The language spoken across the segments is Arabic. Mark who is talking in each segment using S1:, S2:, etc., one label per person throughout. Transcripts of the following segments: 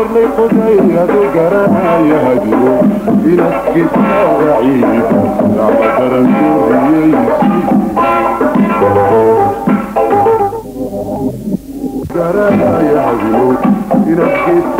S1: غير لي قضية وقرايا هديو في ناس كتير وعيد لا قدر قرايا هديو في ناس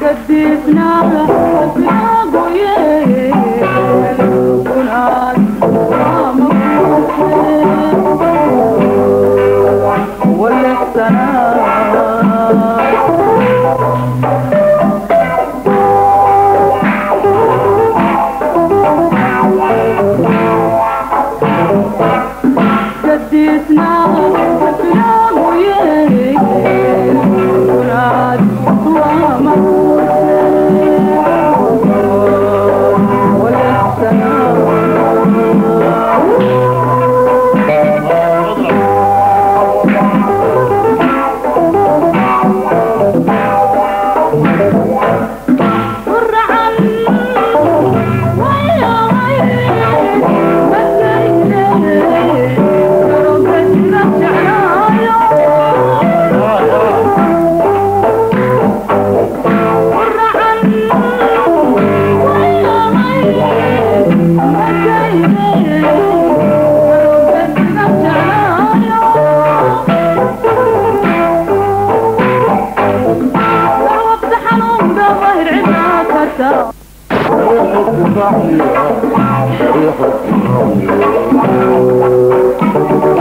S2: قد ابنها
S1: Thank you.